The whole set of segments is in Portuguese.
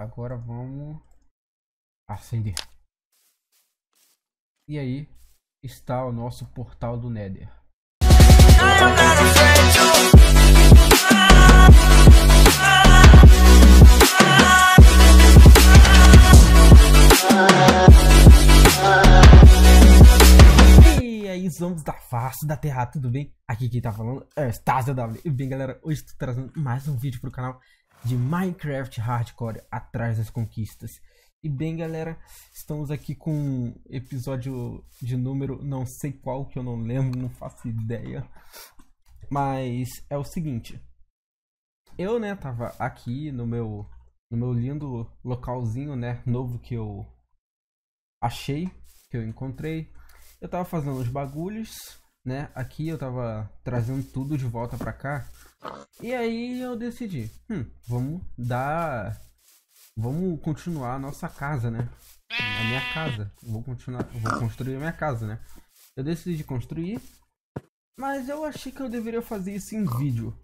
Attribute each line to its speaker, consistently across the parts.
Speaker 1: Agora vamos acender. E aí está o nosso portal do Nether. E aí, zombies da face da Terra, tudo bem? Aqui quem tá falando é Stasia W. Bem, galera, hoje estou trazendo mais um vídeo pro canal de Minecraft Hardcore Atrás das Conquistas. E bem, galera, estamos aqui com um episódio de número não sei qual, que eu não lembro, não faço ideia. Mas é o seguinte. Eu, né, tava aqui no meu no meu lindo localzinho, né, novo que eu achei, que eu encontrei. Eu tava fazendo os bagulhos, né? Aqui eu tava trazendo tudo de volta pra cá. E aí eu decidi, hum, vamos dar. Vamos continuar a nossa casa, né? A minha casa. Vou continuar. Vou construir a minha casa, né? Eu decidi construir. Mas eu achei que eu deveria fazer isso em vídeo.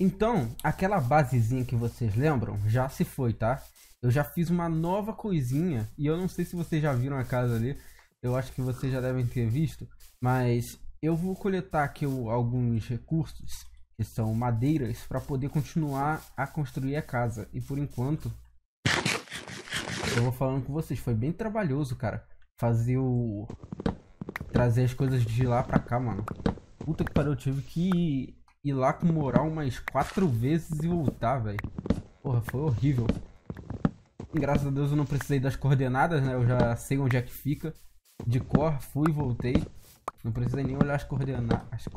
Speaker 1: Então, aquela basezinha que vocês lembram já se foi, tá? Eu já fiz uma nova coisinha. E eu não sei se vocês já viram a casa ali. Eu acho que vocês já devem ter visto. Mas eu vou coletar aqui alguns recursos que são madeiras para poder continuar a construir a casa. E por enquanto, eu vou falando com vocês, foi bem trabalhoso, cara, fazer o trazer as coisas de lá pra cá, mano. Puta que pariu, eu tive que ir lá com moral umas quatro vezes e voltar, velho. Porra, foi horrível. Graças a Deus eu não precisei das coordenadas, né? Eu já sei onde é que fica. De cor, fui e voltei. Não precisei nem olhar as, coordena as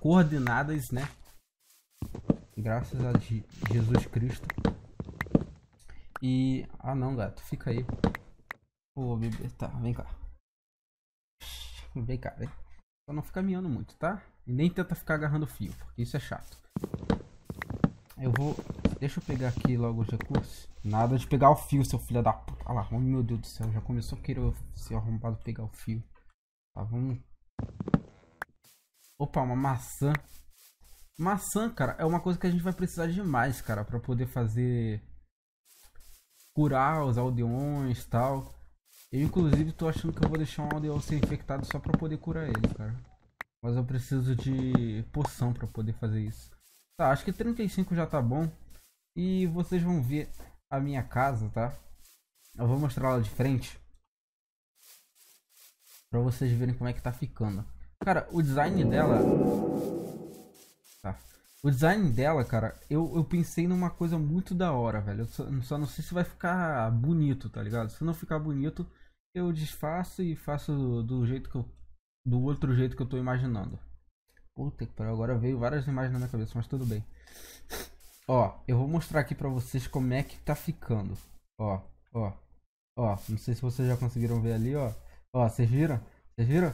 Speaker 1: coordenadas, né? Graças a Jesus Cristo. E... Ah não, gato. Fica aí. Ô, bebê. Tá, vem cá. Vem cá, vem. Só não fica miando muito, tá? E nem tenta ficar agarrando fio, porque isso é chato. Eu vou... Deixa eu pegar aqui logo os recursos. Nada de pegar o fio, seu filho da puta. Olha lá, oh, meu Deus do céu. Já começou a querer ser arrombado pegar o fio. Tá, vamos... Opa, uma maçã. Maçã, cara, é uma coisa que a gente vai precisar demais, cara, para poder fazer curar os aldeões tal. Eu inclusive tô achando que eu vou deixar um aldeão ser infectado só para poder curar ele, cara. Mas eu preciso de poção para poder fazer isso. Tá, acho que 35 já tá bom. E vocês vão ver a minha casa, tá? Eu vou mostrar ela de frente. Pra vocês verem como é que tá ficando. Cara, o design dela o design dela, cara, eu, eu pensei numa coisa muito da hora, velho. Eu só, só, não sei se vai ficar bonito, tá ligado? Se não ficar bonito, eu desfaço e faço do jeito que eu. Do outro jeito que eu tô imaginando. Puta que pariu, agora veio várias imagens na minha cabeça, mas tudo bem. Ó, eu vou mostrar aqui pra vocês como é que tá ficando. Ó, ó, ó. Não sei se vocês já conseguiram ver ali, ó. Ó, vocês viram? Vocês viram?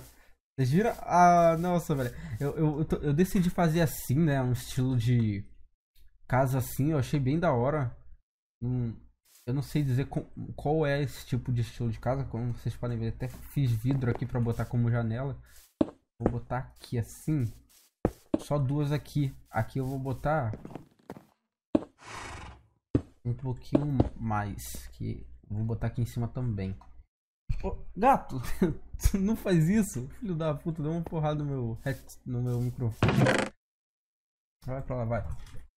Speaker 1: Vocês viram? Ah, nossa, velho. Eu, eu, eu, tô, eu, decidi fazer assim, né? Um estilo de casa assim. Eu achei bem da hora. Hum, eu não sei dizer com, qual é esse tipo de estilo de casa. Como vocês podem ver, até fiz vidro aqui pra botar como janela. Vou botar aqui assim. Só duas aqui. Aqui eu vou botar um pouquinho mais. Que vou botar aqui em cima também. Ô, gato, não faz isso. Filho da puta, deu uma porrada no meu, no meu microfone. Vai pra lá, vai.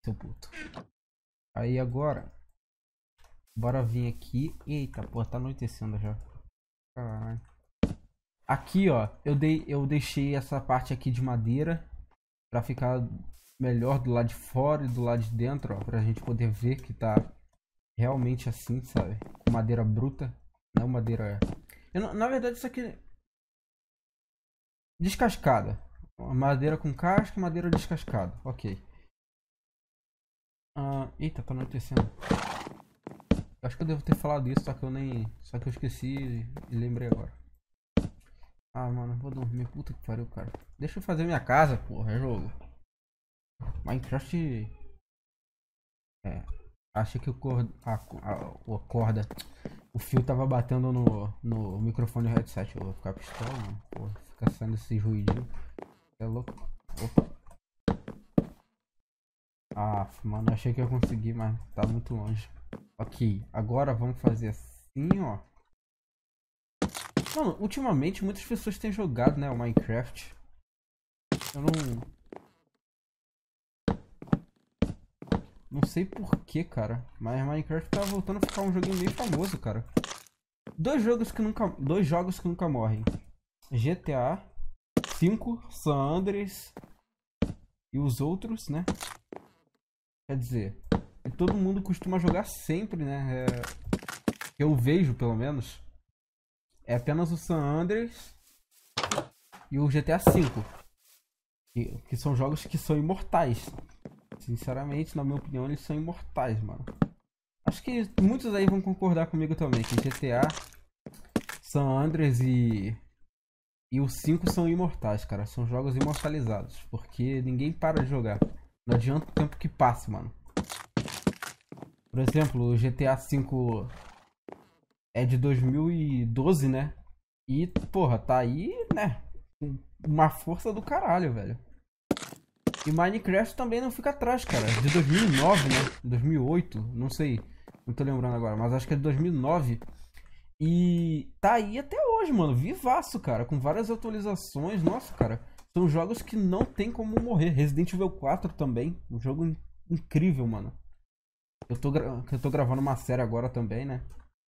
Speaker 1: Seu puto. Aí agora. Bora vir aqui. Eita, porra, tá anoitecendo já. Caralho. Aqui, ó, eu, dei, eu deixei essa parte aqui de madeira pra ficar melhor do lado de fora e do lado de dentro, ó, pra gente poder ver que tá realmente assim, sabe? Madeira bruta, não madeira na verdade, isso aqui. Descascada. Madeira com casca, madeira descascada. Ok. Ah, eita, tá anoitecendo. Acho que eu devo ter falado isso, só que eu nem. Só que eu esqueci e lembrei agora. Ah, mano, vou dormir. Puta que pariu, cara. Deixa eu fazer minha casa, porra. É jogo. Minecraft. É. Achei que o corda. A, a, a corda. O fio tava batendo no, no microfone headset. Eu vou ficar pistola, mano. Pô, fica saindo esse ruidinho. É louco. Opa. Ah, mano, achei que eu consegui, mas tá muito longe. Ok, agora vamos fazer assim, ó. Mano, ultimamente muitas pessoas têm jogado, né, o Minecraft. Eu não... Não sei porquê, cara. Mas Minecraft tá voltando a ficar um joguinho meio famoso, cara. Dois jogos que nunca, dois jogos que nunca morrem. GTA 5, San Andreas e os outros, né? Quer dizer, todo mundo costuma jogar sempre, né? É, eu vejo, pelo menos. É apenas o San Andreas e o GTA V. Que, que são jogos que são imortais. Sinceramente, na minha opinião, eles são imortais, mano. Acho que muitos aí vão concordar comigo também. Que GTA, San Andreas e e os 5 são imortais, cara. São jogos imortalizados. Porque ninguém para de jogar. Não adianta o tempo que passe, mano. Por exemplo, o GTA V é de 2012, né? E, porra, tá aí, né? Uma força do caralho, velho. E Minecraft também não fica atrás, cara. De 2009, né? 2008, não sei. Não tô lembrando agora, mas acho que é de 2009. E tá aí até hoje, mano. Vivaço, cara. Com várias atualizações. Nossa, cara. São jogos que não tem como morrer. Resident Evil 4 também. Um jogo incrível, mano. Eu tô, eu tô gravando uma série agora também, né?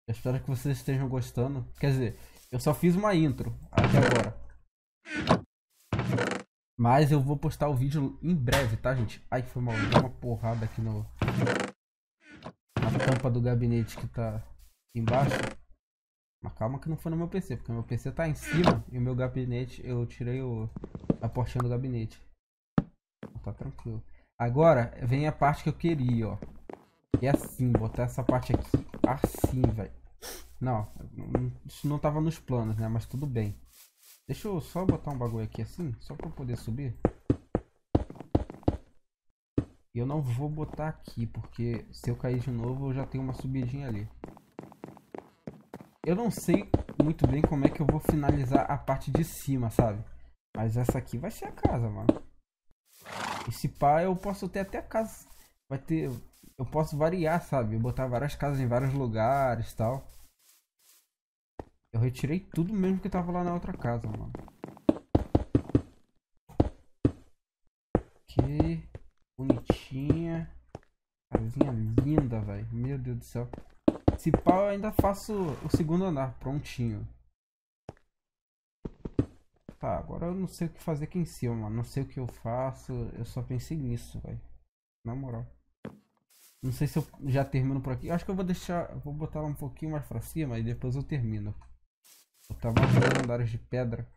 Speaker 1: Eu espero que vocês estejam gostando. Quer dizer, eu só fiz uma intro até agora. Mas eu vou postar o vídeo em breve, tá, gente? Ai, foi mal. Uma porrada aqui no... Na tampa do gabinete que tá embaixo. Mas calma que não foi no meu PC, porque meu PC tá em cima e o meu gabinete, eu tirei o, a portinha do gabinete. Tá tranquilo. Agora, vem a parte que eu queria, ó. E é assim, botar essa parte aqui assim, velho. Não, isso não tava nos planos, né? Mas tudo bem. Deixa eu só botar um bagulho aqui assim, só pra eu poder subir. E eu não vou botar aqui, porque se eu cair de novo, eu já tenho uma subidinha ali. Eu não sei muito bem como é que eu vou finalizar a parte de cima, sabe? Mas essa aqui vai ser a casa, mano. Esse pá eu posso ter até casa. Vai ter. Eu posso variar, sabe? Botar várias casas em vários lugares tal. Eu retirei tudo mesmo que tava lá na outra casa, mano. Que bonitinha. Casinha linda, velho. Meu Deus do céu. Se pau, eu ainda faço o segundo andar prontinho. Tá, agora eu não sei o que fazer aqui em cima, mano. Não sei o que eu faço. Eu só pensei nisso, velho. Na moral. Não sei se eu já termino por aqui. Acho que eu vou deixar. Vou botar ela um pouquinho mais pra cima e depois eu termino. Mais dois andares de pedra.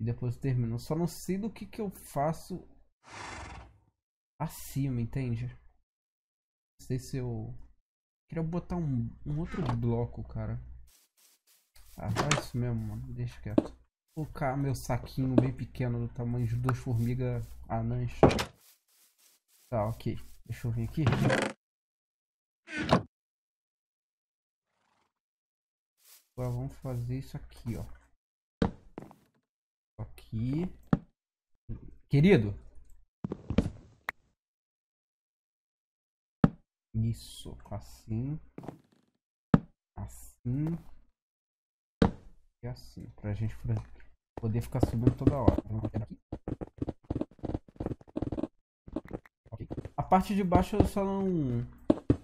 Speaker 1: E depois eu termino. Só não sei do que que eu faço acima, entende? Não sei se eu Queria botar um, um outro bloco, cara. Ah, faz isso mesmo, mano. Deixa quieto. Vou colocar meu saquinho bem pequeno, do tamanho de duas formigas anãs. Tá, ok. Deixa eu vir aqui. Agora vamos fazer isso aqui, ó. Aqui. Querido, Isso, assim. Assim. E assim, pra gente poder ficar subindo toda hora. A parte de baixo eu só não.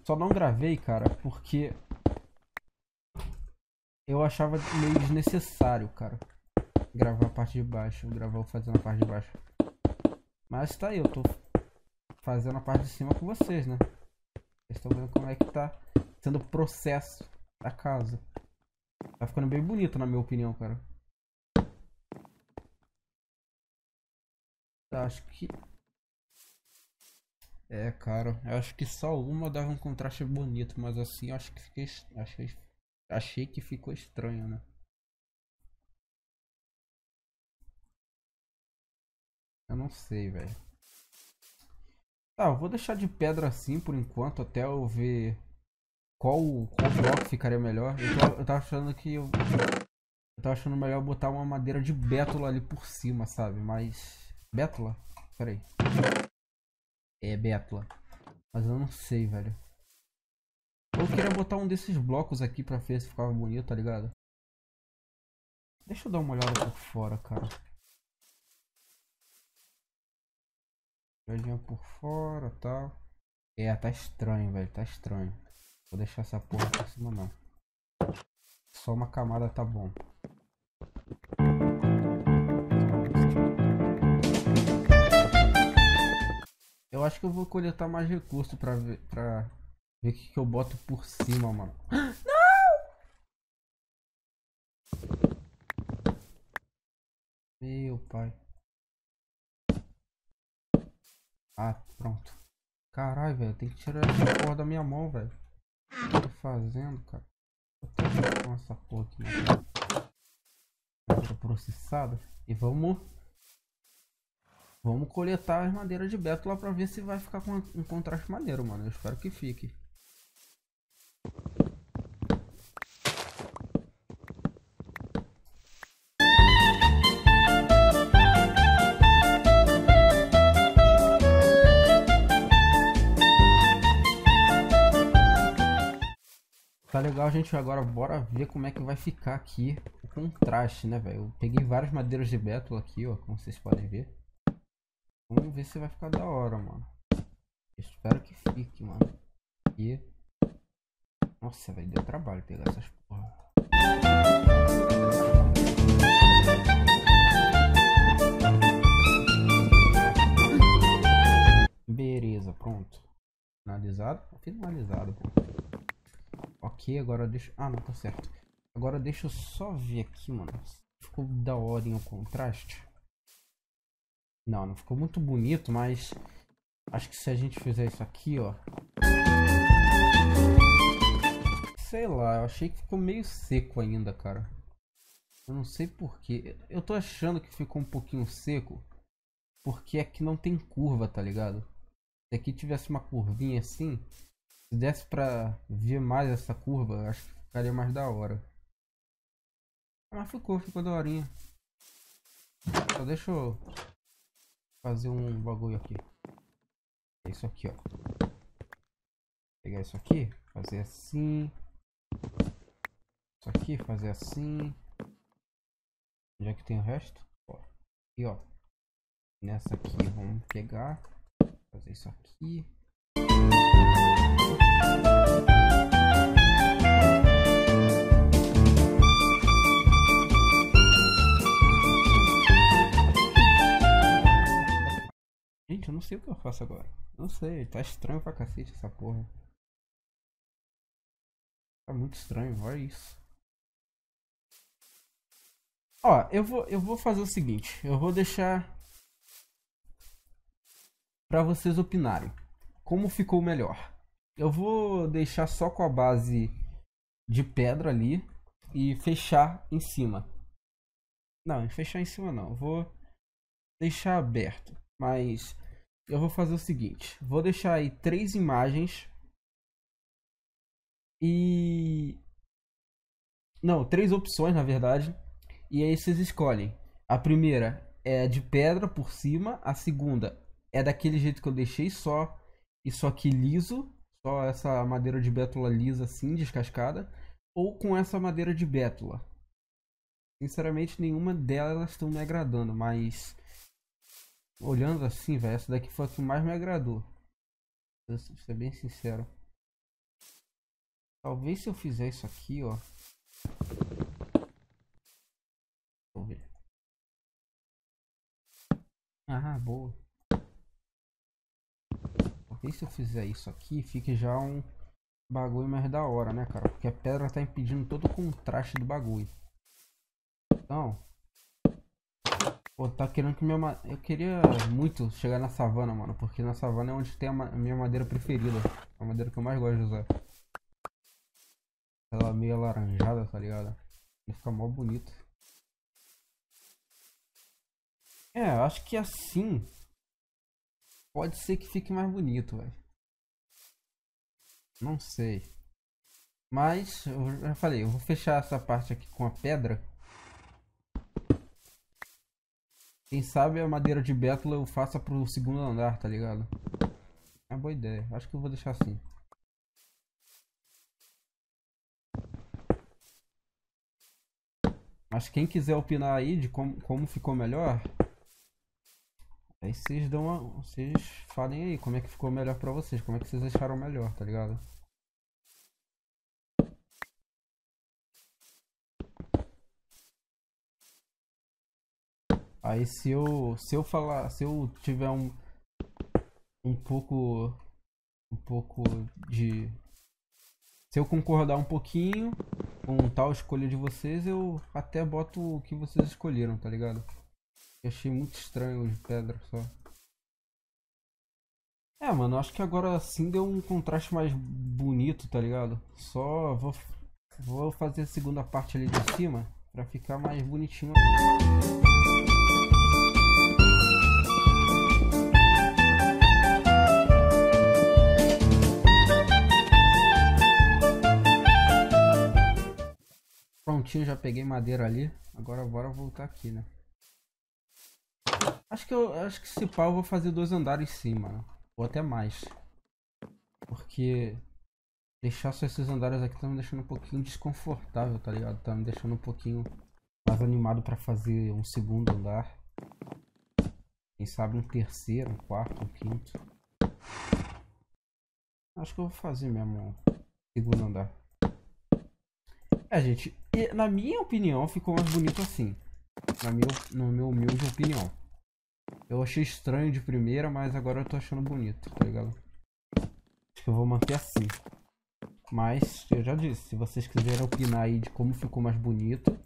Speaker 1: Só não gravei, cara, porque. Eu achava meio desnecessário, cara. Gravar a parte de baixo, gravar fazendo a parte de baixo. Mas tá aí, eu tô fazendo a parte de cima com vocês, né? Vocês estão vendo como é que tá sendo o processo da casa. Tá ficando bem bonito, na minha opinião, cara. Acho que... É, cara, eu acho que só uma dava um contraste bonito, mas assim acho que fiquei... Achei, achei que ficou estranho, né? Eu não sei, velho. Tá, eu vou deixar de pedra assim por enquanto, até eu ver qual, qual bloco ficaria melhor. Eu, tô, eu tava achando que eu, eu tava achando melhor botar uma madeira de bétula ali por cima, sabe? Mas. Bétula? Pera aí. É bétula. Mas eu não sei, velho. Ok, queria botar um desses blocos aqui pra ver se ficava bonito, tá ligado? Deixa eu dar uma olhada por fora, cara. Olhadinha por fora tal. É, tá estranho, velho. Tá estranho. Vou deixar essa porra por cima não. Só uma camada tá bom. Eu acho que eu vou coletar mais recursos pra ver, pra ver o que, que eu boto por cima, mano. Meu pai. Ah, pronto. Caralho, velho. Tem que tirar essa porra da minha mão, velho. O que eu tô fazendo, cara? Eu tô com essa porra aqui, mano. Processada. E vamos... Vamos coletar as madeiras de beto lá pra ver se vai ficar com um contraste maneiro, mano. Eu espero que fique. Tá legal, gente. Agora bora ver como é que vai ficar aqui o contraste, né, velho? Eu peguei várias madeiras de bétula aqui, ó, como vocês podem ver. Vamos ver se vai ficar da hora, mano. espero que fique, mano. E... Nossa, velho, deu trabalho pegar essas porra. Beleza, pronto. Finalizado? Finalizado, pô. Ok, agora deixa... Ah, não, tá certo. Agora deixa eu só ver aqui, mano. Ficou da hora em o contraste. Não, não ficou muito bonito, mas... Acho que se a gente fizer isso aqui, ó... Sei lá, eu achei que ficou meio seco ainda, cara. Eu não sei porquê. Eu tô achando que ficou um pouquinho seco. Porque aqui não tem curva, tá ligado? Se aqui tivesse uma curvinha assim, se desse pra ver mais essa curva, acho que ficaria mais da hora. Mas ficou, ficou da horinha. Só deixa eu fazer um bagulho aqui. É isso aqui, ó. Pegar isso aqui, fazer assim. Isso aqui, fazer assim. Onde é que tem o resto? Ó. Aqui, ó. Nessa aqui, vamos pegar. Fazer isso aqui. Gente, eu não sei o que eu faço agora. Não sei, tá estranho pra cacete essa porra. Tá muito estranho, olha isso. Ó, eu vou, eu vou fazer o seguinte. Eu vou deixar pra vocês opinarem. Como ficou melhor. Eu vou deixar só com a base de pedra ali e fechar em cima. Não, fechar em cima não. Vou deixar aberto. Mas eu vou fazer o seguinte. Vou deixar aí três imagens. E... Não, três opções na verdade. E aí vocês escolhem. A primeira é de pedra por cima. A segunda é daquele jeito que eu deixei só. Isso aqui liso. Só essa madeira de bétula lisa assim, descascada. Ou com essa madeira de bétula. Sinceramente, nenhuma delas estão me agradando, mas... Olhando assim, velho, essa daqui foi a que mais me agradou. Vou ser bem sincero. Talvez se eu fizer isso aqui, ó. Vamos ver. Ah, boa. E se eu fizer isso aqui, fique já um bagulho mais da hora, né, cara? Porque a pedra tá impedindo todo o contraste do bagulho. Então... Pô, tá querendo que minha... Eu queria muito chegar na savana, mano. Porque na savana é onde tem a, ma... a minha madeira preferida. A madeira que eu mais gosto de usar. Ela meio alaranjada, tá ligado? E fica mó bonito. É, acho que assim Pode ser que fique mais bonito, velho. Não sei. Mas, eu já falei, eu vou fechar essa parte aqui com a pedra. Quem sabe a madeira de bétula eu faça pro segundo andar, tá ligado? É uma boa ideia. Acho que eu vou deixar assim. Mas quem quiser opinar aí de como, como ficou melhor, aí vocês dão uma, vocês falem aí como é que ficou melhor pra vocês, como é que vocês acharam melhor, tá ligado? Aí se eu se eu falar, se eu tiver um um pouco um pouco de se eu concordar um pouquinho com tal escolha de vocês, eu até boto o que vocês escolheram, tá ligado? Eu achei muito estranho o de pedra só. É, mano, acho que agora sim deu um contraste mais bonito, tá ligado? Só vou, vou fazer a segunda parte ali de cima pra ficar mais bonitinho. Prontinho, já peguei madeira ali. Agora bora voltar aqui, né? Acho que eu acho que se pau eu vou fazer dois andares sim, mano. Ou até mais. Porque deixar só esses andares aqui tá me deixando um pouquinho desconfortável, tá ligado? Tá me deixando um pouquinho mais animado pra fazer um segundo andar. Quem sabe um terceiro, um quarto, um quinto. Acho que eu vou fazer mesmo um segundo andar. É, gente, na minha opinião ficou mais bonito assim. Na minha, no meu humilde opinião. Eu achei estranho de primeira, mas agora eu tô achando bonito, tá ligado? Acho que eu vou manter assim. Mas, eu já disse, se vocês quiserem opinar aí de como ficou mais bonito,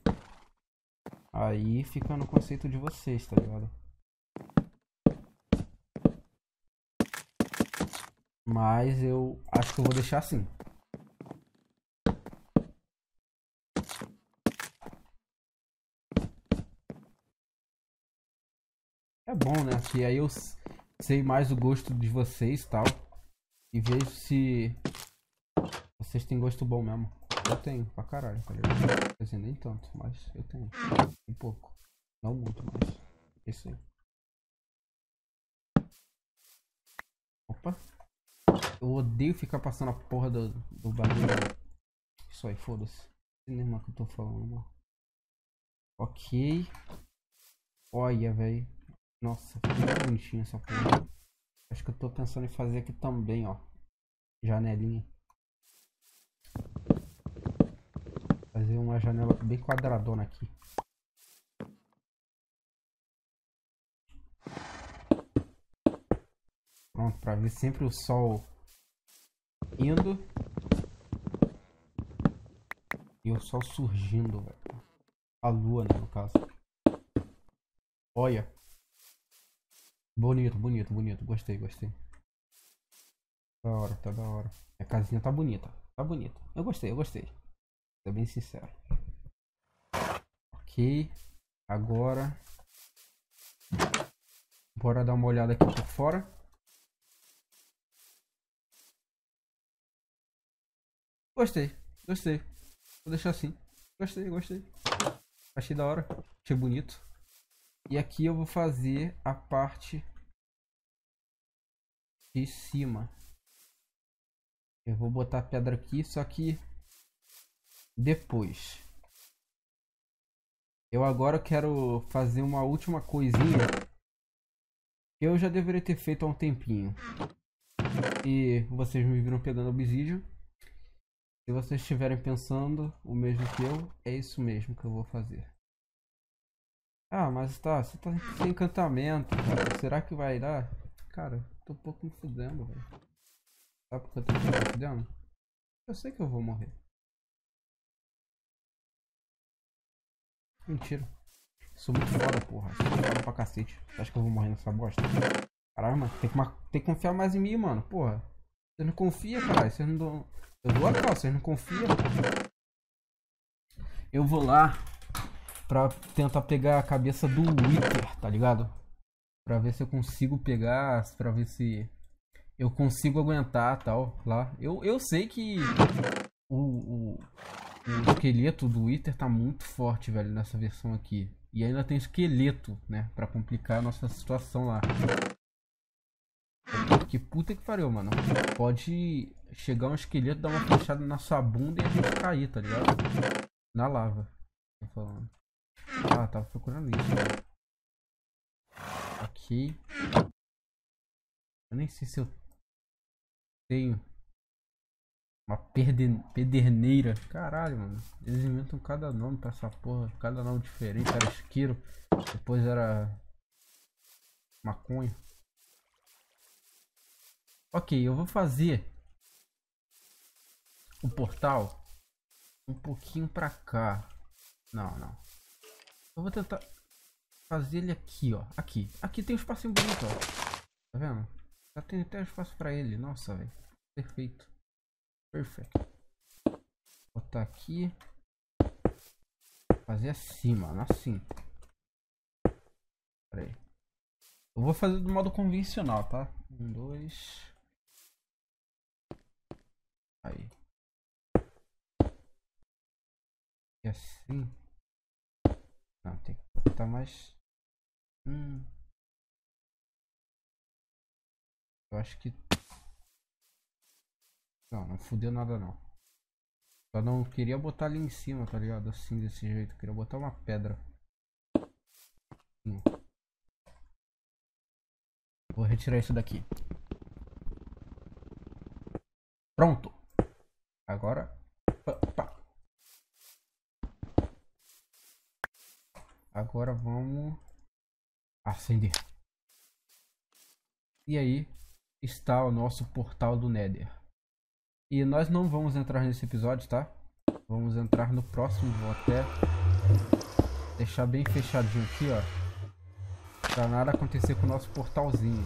Speaker 1: aí fica no conceito de vocês, tá ligado? Mas eu acho que eu vou deixar assim. Bom, né? Que aí eu sei mais o gosto de vocês e tal. E vejo se vocês têm gosto bom mesmo. Eu tenho, pra caralho, tá ligado? Nem tanto, mas eu tenho. Um pouco. Não muito, mas. É isso aí. Opa. Eu odeio ficar passando a porra do, do bagulho. Isso aí, foda-se. É que eu tô falando, mano. Ok. Olha, velho. Nossa, muito bonitinho essa porra. Acho que eu tô pensando em fazer aqui também, ó. Janelinha. Fazer uma janela bem quadradona aqui. Pronto, pra ver sempre o sol indo. E o sol surgindo, velho. A lua, né, no caso. Olha. Bonito, bonito, bonito. Gostei, gostei. Da hora, tá da hora. A casinha tá bonita. Tá bonita. Eu gostei, eu gostei. Ser bem sincero. Ok. Agora. Bora dar uma olhada aqui por fora. Gostei, gostei. Vou deixar assim. Gostei, gostei. Achei da hora. Achei bonito. E aqui eu vou fazer a parte de cima. Eu vou botar a pedra aqui, só que depois. Eu agora quero fazer uma última coisinha que eu já deveria ter feito há um tempinho. E vocês me viram pegando obsidian. Se vocês estiverem pensando o mesmo que eu, é isso mesmo que eu vou fazer. Ah, mas tá, você tá sem encantamento, cara. Será que vai dar? Cara, tô um pouco me fudendo, velho. Sabe por que eu tô me fudendo? Eu sei que eu vou morrer. Mentira. Sou muito foda, porra. Sou foda pra cacete. Você acha que eu vou morrer nessa bosta? Caralho, mano. Tem que, tem que confiar mais em mim, mano. Porra. Você não confia, caralho. Vocês não. Eu vou atrás, vocês não confiam. Eu vou lá pra tentar pegar a cabeça do Wither, tá ligado? Pra ver se eu consigo pegar, pra ver se eu consigo aguentar tal lá. Eu, eu sei que o, o, o esqueleto do Wither tá muito forte, velho, nessa versão aqui. E ainda tem esqueleto, né, pra complicar a nossa situação lá. Que puta que pariu, mano. Pode chegar um esqueleto, dar uma flechada na sua bunda e a gente cair, tá ligado? Na lava. Tô falando. Ah, tava procurando isso. Ok. Eu nem sei se eu tenho uma pederneira. Caralho, mano. Eles inventam cada nome pra essa porra. Cada nome diferente. Era isqueiro. Depois era maconha. Ok, eu vou fazer o portal um pouquinho pra cá. Não, não. Eu vou tentar fazer ele aqui, ó. Aqui. Aqui tem um espacinho bonito, ó. Tá vendo? Já tem até espaço pra ele. Nossa, velho. Perfeito. Perfeito. Botar aqui. Fazer assim, mano. Assim. Pera aí. Eu vou fazer do modo convencional, tá? Um, dois. Aí. E assim. Não, tem que botar mais. Hum. Eu acho que. Não, não fudeu nada não. Só não queria botar ali em cima, tá ligado? Assim, desse jeito. Queria botar uma pedra. Hum. Vou retirar isso daqui. Pronto. Agora. Opa. Agora vamos acender. E aí está o nosso portal do Nether. E nós não vamos entrar nesse episódio, tá? Vamos entrar no próximo. Vou até deixar bem fechadinho aqui, ó. Pra nada acontecer com o nosso portalzinho.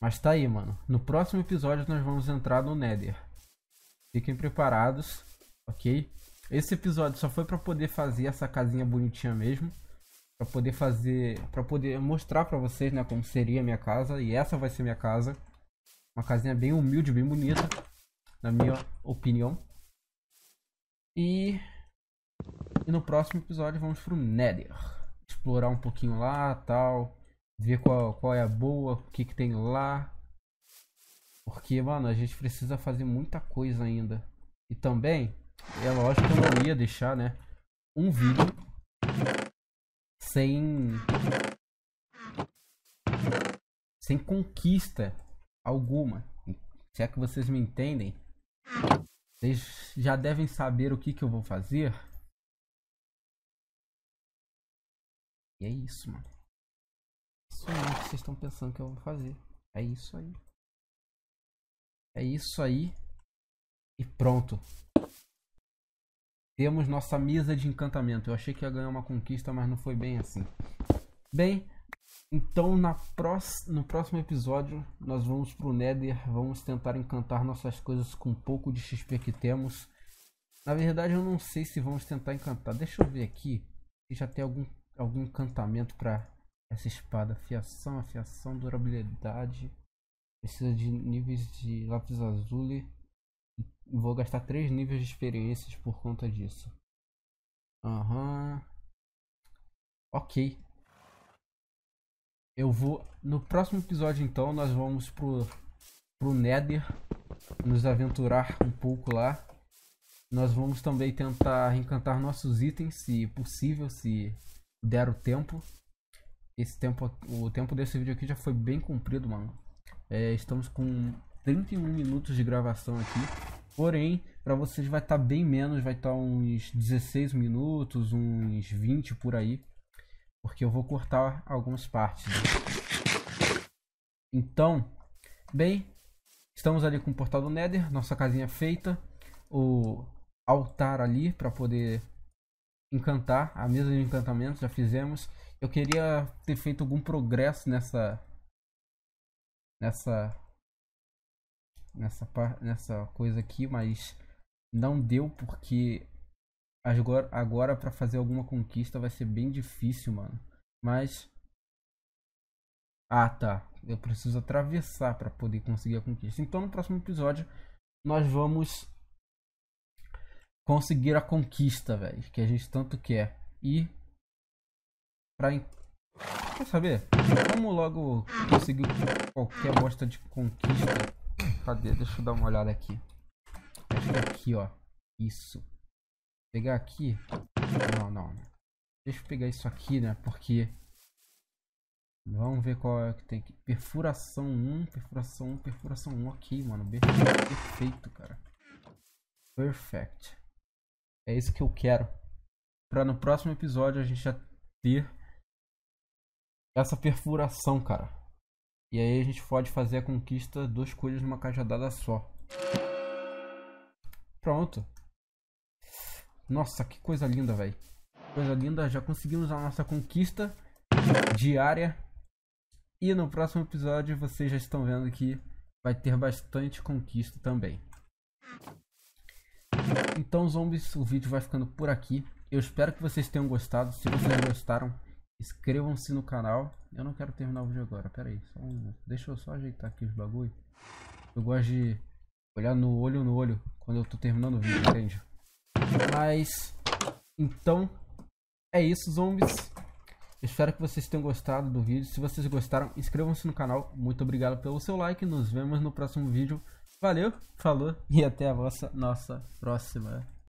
Speaker 1: Mas tá aí, mano. No próximo episódio nós vamos entrar no Nether. Fiquem preparados, ok? Esse episódio só foi para poder fazer essa casinha bonitinha mesmo, para poder fazer, para poder mostrar para vocês, né, como seria a minha casa e essa vai ser minha casa. Uma casinha bem humilde, bem bonita, na minha opinião. E, e no próximo episódio vamos pro Nether, explorar um pouquinho lá, tal, ver qual, qual é a boa, o que que tem lá. Porque, mano, a gente precisa fazer muita coisa ainda. E também é lógico que eu não ia deixar, né? Um vídeo sem. Sem conquista alguma. Se é que vocês me entendem. Vocês já devem saber o que, que eu vou fazer. E é isso, mano. Isso aí que vocês estão pensando que eu vou fazer. É isso aí. É isso aí. E pronto. Temos nossa mesa de encantamento. Eu achei que ia ganhar uma conquista, mas não foi bem assim. Bem, então na próx no próximo episódio nós vamos pro Nether. Vamos tentar encantar nossas coisas com um pouco de XP que temos. Na verdade eu não sei se vamos tentar encantar. Deixa eu ver aqui se já tem algum, algum encantamento para essa espada. Afiação, afiação, durabilidade. Precisa de níveis de lápis azul Vou gastar 3 níveis de experiências por conta disso. Aham. Uhum. Ok. Eu vou. No próximo episódio, então, nós vamos pro, pro Nether. Nos aventurar um pouco lá. Nós vamos também tentar encantar nossos itens, se possível, se der o tempo. Esse tempo, o tempo desse vídeo aqui já foi bem comprido, mano. É, estamos com 31 minutos de gravação aqui. Porém, para vocês vai estar tá bem menos, vai estar tá uns 16 minutos, uns 20 por aí. Porque eu vou cortar algumas partes. Né? Então, bem, estamos ali com o portal do Nether, nossa casinha feita. O altar ali para poder encantar, a mesa de encantamento já fizemos. Eu queria ter feito algum progresso nessa nessa nessa, nessa coisa aqui, mas não deu porque agora, agora para fazer alguma conquista vai ser bem difícil, mano. Mas ah, tá. Eu preciso atravessar para poder conseguir a conquista. Então no próximo episódio nós vamos conseguir a conquista, velho, que a gente tanto quer. E para Quer saber? Vamos logo conseguir qualquer bosta de conquista Cadê? Deixa eu dar uma olhada aqui. É aqui, ó. Isso. Pegar aqui. Não, não. Deixa eu pegar isso aqui, né? Porque... Vamos ver qual é que tem aqui. Perfuração 1, perfuração 1, perfuração 1. Ok, mano. Perfeito, cara. Perfect. É isso que eu quero. Pra no próximo episódio a gente já ter essa perfuração, cara. E aí a gente pode fazer a conquista dos coelhos numa cajadada só. Pronto. Nossa, que coisa linda, velho. Coisa linda, já conseguimos a nossa conquista diária. E no próximo episódio vocês já estão vendo que vai ter bastante conquista também. Então, zombies, o vídeo vai ficando por aqui. Eu espero que vocês tenham gostado. Se vocês gostaram, inscrevam-se no canal. Eu não quero terminar o vídeo agora, pera aí. Um... Deixa eu só ajeitar aqui os bagulho. Eu gosto de olhar no olho no olho quando eu tô terminando o vídeo, entende? Mas, então, é isso, zombies. Espero que vocês tenham gostado do vídeo. Se vocês gostaram, inscrevam-se no canal. Muito obrigado pelo seu like. Nos vemos no próximo vídeo. Valeu, falou e até a vossa, nossa próxima.